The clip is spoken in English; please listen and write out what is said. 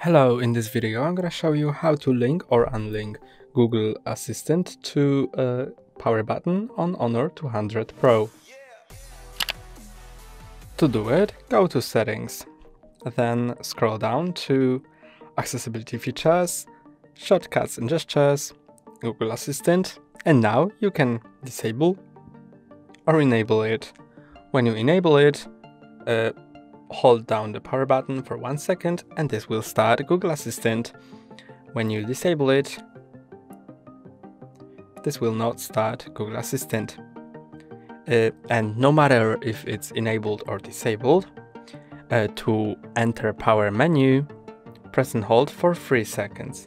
Hello, in this video I'm gonna show you how to link or unlink Google Assistant to a power button on Honor 200 Pro. To do it, go to Settings, then scroll down to Accessibility Features, Shortcuts and Gestures, Google Assistant, and now you can disable or enable it. When you enable it, uh, hold down the power button for one second and this will start Google Assistant. When you disable it, this will not start Google Assistant. Uh, and no matter if it's enabled or disabled, uh, to enter power menu, press and hold for 3 seconds.